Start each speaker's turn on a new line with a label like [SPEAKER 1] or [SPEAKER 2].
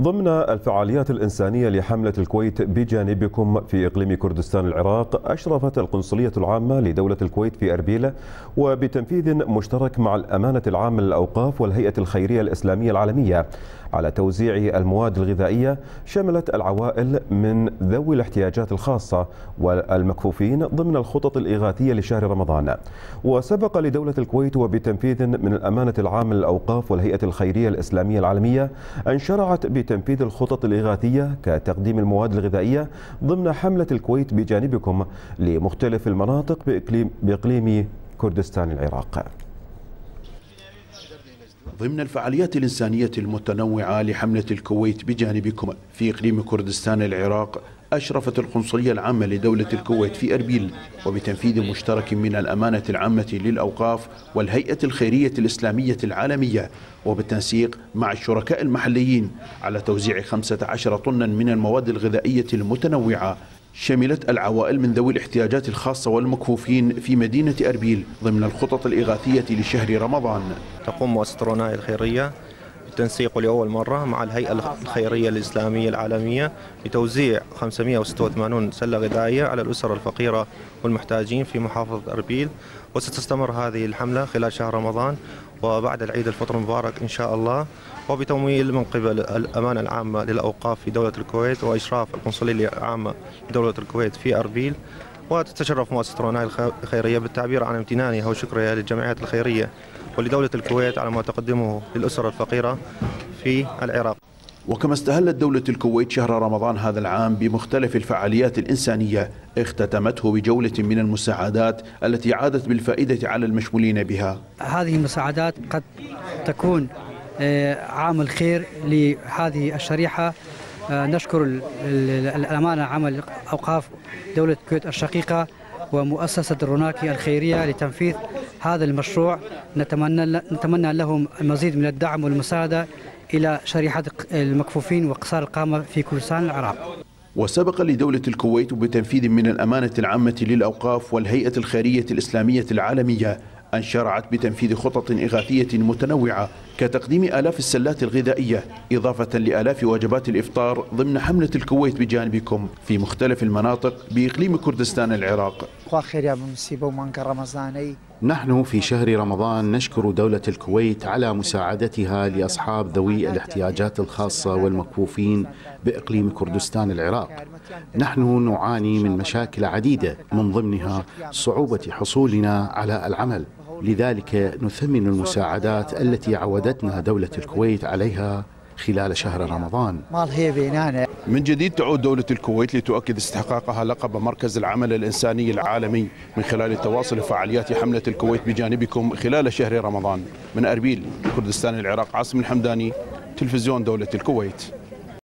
[SPEAKER 1] ضمن الفعاليات الإنسانية لحملة الكويت بجانبكم في إقليم كردستان العراق أشرفت القنصلية العامة لدولة الكويت في أربيل وبتنفيذ مشترك مع الأمانة العامة للأوقاف والهيئة الخيرية الإسلامية العالمية. على توزيع المواد الغذائية شملت العوائل من ذوي الاحتياجات الخاصة والمكفوفين ضمن الخطط الإغاثية لشهر رمضان. وسبق لدولة الكويت وبتنفيذ من الأمانة العامة للأوقاف والهيئة الخيرية الإسلامية العالمية أن شرعت بتنفيذ الخطط الإغاثية كتقديم المواد الغذائية ضمن حملة الكويت بجانبكم لمختلف المناطق بإقليم, بإقليم كردستان العراق.
[SPEAKER 2] ضمن الفعاليات الإنسانية المتنوعة لحملة الكويت بجانبكم في إقليم كردستان العراق أشرفت القنصلية العامة لدولة الكويت في أربيل وبتنفيذ مشترك من الأمانة العامة للأوقاف والهيئة الخيرية الإسلامية العالمية وبالتنسيق مع الشركاء المحليين على توزيع 15 طنا من المواد الغذائية المتنوعة شملت العوائل من ذوي الاحتياجات الخاصة والمكفوفين في مدينة أربيل ضمن الخطط الإغاثية لشهر رمضان.
[SPEAKER 3] تقوم مؤسسة الخيرية بالتنسيق لأول مرة مع الهيئة الخيرية الإسلامية العالمية بتوزيع 586 سلة غذائية على الأسر الفقيرة والمحتاجين في محافظة أربيل. وستستمر هذه الحملة خلال شهر رمضان وبعد العيد الفطر المبارك إن شاء الله وبتمويل من قبل الأمانة العامة للأوقاف في دولة الكويت وإشراف القنصلية العامة لدولة الكويت في أربيل. وتتشرف مؤسسة روناي الخيرية بالتعبير عن امتنانها وشكرها للجمعيات الخيرية ولدولة الكويت على ما تقدمه للأسر الفقيرة في العراق.
[SPEAKER 2] وكما استهلت دولة الكويت شهر رمضان هذا العام بمختلف الفعاليات الإنسانية اختتمته بجولة من المساعدات التي عادت بالفائدة على المشمولين بها.
[SPEAKER 4] هذه المساعدات قد تكون عامل خير لهذه الشريحة نشكر الأمانة عمل أوقاف دولة الكويت الشقيقة ومؤسسة الروناكي الخيرية لتنفيذ هذا المشروع. نتمنى نتمنى لهم المزيد من الدعم والمساعدة إلى شريحة المكفوفين وقصار القامة في كردستان العراق.
[SPEAKER 2] وسبق لدولة الكويت بتنفيذ من الأمانة العامة للأوقاف والهيئة الخيرية الإسلامية العالمية أن شرعت بتنفيذ خطط إغاثية متنوعة كتقديم آلاف السلات الغذائية إضافة لآلاف وجبات الإفطار ضمن حملة الكويت بجانبكم في مختلف المناطق بإقليم كردستان العراق.
[SPEAKER 5] نحن في شهر رمضان نشكر دولة الكويت على مساعدتها لأصحاب ذوي الاحتياجات الخاصة والمكفوفين بإقليم كردستان العراق. نحن نعاني من مشاكل عديدة من ضمنها صعوبة حصولنا على العمل. لذلك نثمن المساعدات التي عودتنا دولة الكويت عليها خلال شهر رمضان.
[SPEAKER 2] من جديد تعود دولة الكويت لتؤكد استحقاقها لقب مركز العمل الإنساني العالمي من خلال تواصل فعاليات حملة الكويت بجانبكم خلال شهر رمضان. من أربيل كردستان العراق عاصم الحمداني تلفزيون دولة الكويت.